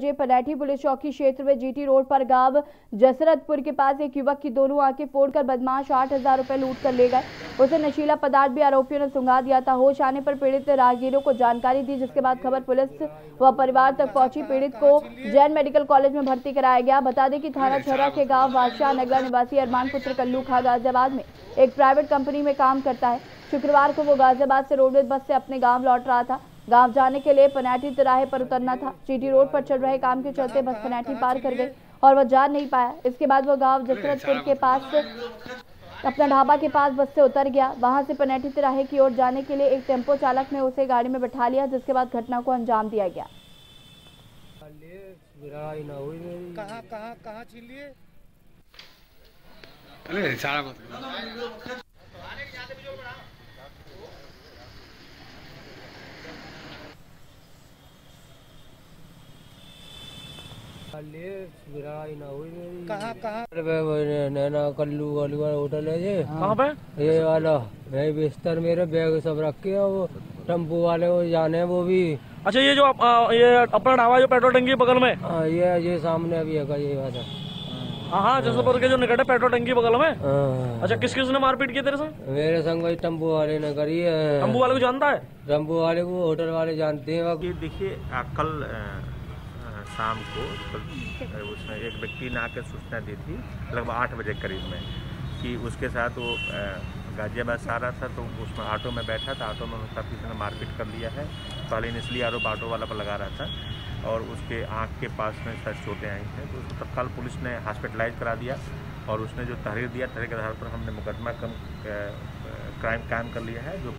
जे पनैठी police चौकी क्षेत्र में जीटी रोड पर गाँव जसरतपुर के पास एक युवक की दोनों आँखें फोड़कर बदमाश आठ हज़ार रुपए लूट कर ले गए। उसे नशीला पदार्थ भी आरोपियों ने सुंगा दिया था। होश आने पर पीड़ित राहगीरों को जानकारी दी, जिसके बाद खबर पुलिस व परिवार तक पहुँची। पीड़ित को जैन मेडिकल कॉलेज में भर्ती कराया गया। बता दें कि थाना छरा के गाँव बादशाह नगर निवासी अरमान पुत्र कल्लू खा गाजियाबाद में एक प्राइवेट कंपनी में काम करता है। शुक्रवार को वो गाजियाबाद से रोडवेज़ बस से अपने गाँव लौट रहा था। गाँव जाने के लिए पनैठी तिराहे पर उतरना था। जीटी रोड पर चल रहे काम के चलते बस पनैठी पार कर गई और वह जा नहीं पाया। इसके बाद वह गाँव जसरतपुर के पास अपना ढाबा के पास बस से उतर गया। वहाँ से पनैठी तिराहे की ओर जाने के लिए एक टेंपो चालक ने उसे गाड़ी में बैठा लिया जिसके बाद घटना को अंजाम दिया गया। कहाँ कहाँ कहाँ छीन लिए अरे सारा मत लिए लड़ाई ना हुई मेरी कहाँ कहाँ? नैना कल्लू वाली वाला होटल है ये कहाँ पे? ये वाला मैं बिस्तर मेरे बैग सब रखे हैं वो टेंपो वाले वो जाने वो भी। अच्छा ये जो आप, आ, ये अपना ढाबा जो पेट्रोल टंकी बगल में? हाँ ये ये सामने अभी है ये वाला हाँ। हाँ जसपुर के जो निकट है पेट्रोल टंकी बगल में? हाँ। अच्छा किस किस ने मारपीट की तेरे से? मेरे संग वही टेंपो वाले ने करी है। तंबू वाले को जानता है? टेंपो वाले को होटल वाले जानते हैं देखिए आ, कल शाम को उसने एक व्यक्ति ने आकर सूचना दी थी लगभग आठ बजे करीब में कि उसके साथ वो गाजियाबाद से आ रहा था तो उसमें ऑटो में बैठा था ऑटो में उसका किसी ने मारपीट कर लिया है पहले इनिशली आरोप ऑटो वाला पर लगा रहा था और उसके आँख के पास में शायद चोटें आई हैं तो उसको तत्काल पुलिस ने हॉस्पिटलाइज करा दिया और उसने जो तहरीर दिया तहरीर के आधार पर हमने मुकदमा कम क्राइम कायम कर लिया है जो